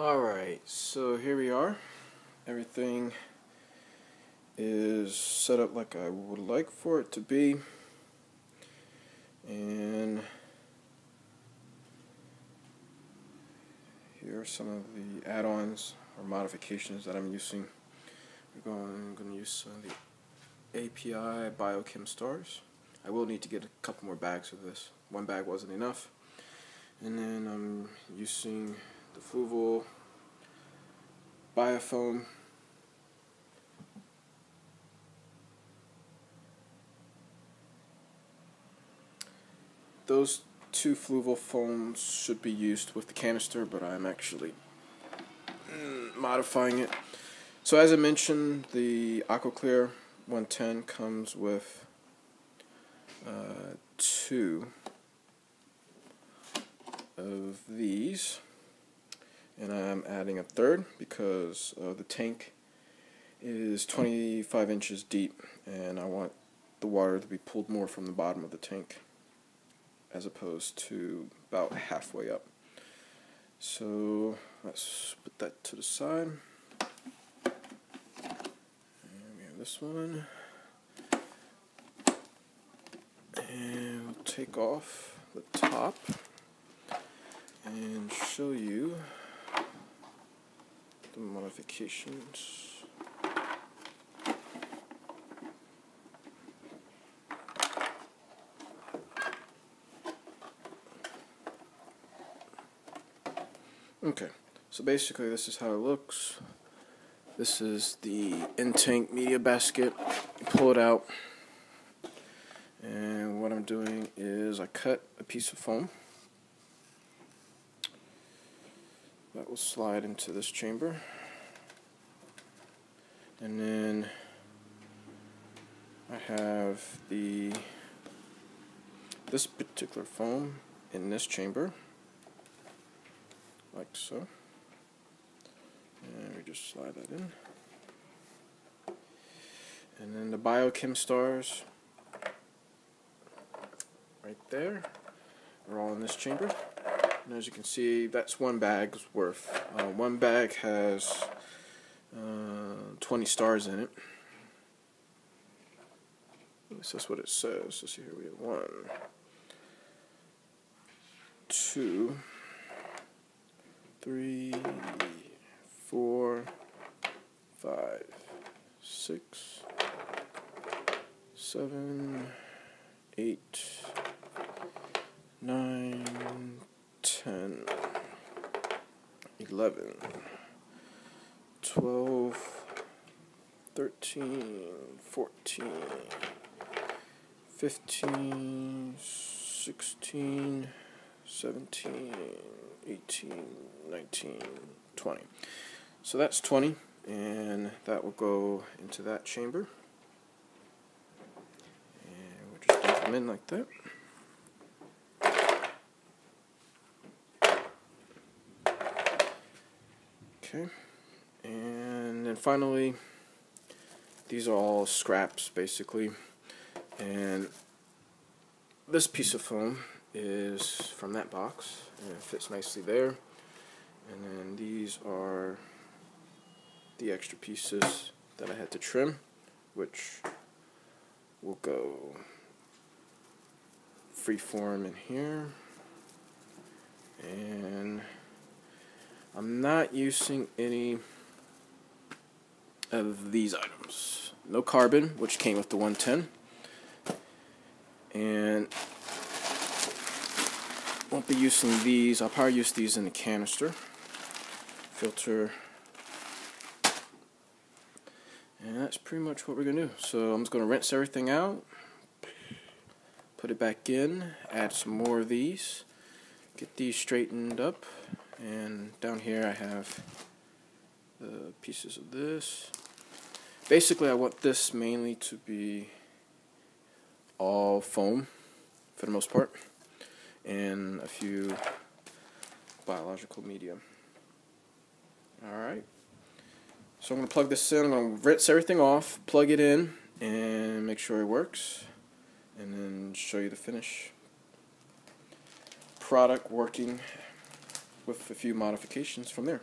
Alright, so here we are. Everything is set up like I would like for it to be. And here are some of the add-ons or modifications that I'm using. We're going, going to use some of the API Biochem stars. I will need to get a couple more bags of this. One bag wasn't enough. And then I'm using the Fluval Biofoam those two Fluval foams should be used with the canister, but I'm actually mm, modifying it. So as I mentioned, the AquaClear 110 comes with uh, two of these and I'm adding a third because uh, the tank is 25 inches deep and I want the water to be pulled more from the bottom of the tank as opposed to about halfway up. So let's put that to the side. And we have this one. And we'll take off the top and show you modifications. Okay, so basically this is how it looks. This is the in-tank media basket. You pull it out. And what I'm doing is I cut a piece of foam. That will slide into this chamber. And then I have the this particular foam in this chamber. Like so. And we just slide that in. And then the biochem stars right there are all in this chamber and as you can see, that's one bag's worth. Uh, one bag has uh, 20 stars in it. This is what it says. So see here we have one, two, three, four, five, six, seven, eight, nine, 10, 11, 12, 13, 14, 15, 16, 17, 18, 19, 20. So that's 20, and that will go into that chamber. And we'll just dump them in like that. Okay, and then finally, these are all scraps basically, and this piece of foam is from that box, and it fits nicely there, and then these are the extra pieces that I had to trim, which will go freeform in here, and I'm not using any of these items. No carbon, which came with the 110. And won't be using these. I'll probably use these in the canister. Filter. And that's pretty much what we're going to do. So I'm just going to rinse everything out. Put it back in. Add some more of these. Get these straightened up and down here I have the pieces of this. Basically I want this mainly to be all foam for the most part and a few biological media. Alright, so I'm going to plug this in, I'm going to rinse everything off, plug it in and make sure it works and then show you the finish product working with a few modifications from there.